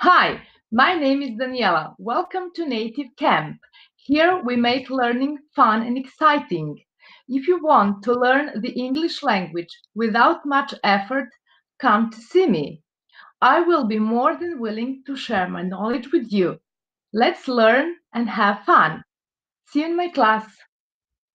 Hi, my name is Daniela. Welcome to Native Camp. Here we make learning fun and exciting. If you want to learn the English language without much effort, come to see me. I will be more than willing to share my knowledge with you. Let's learn and have fun. See you in my class.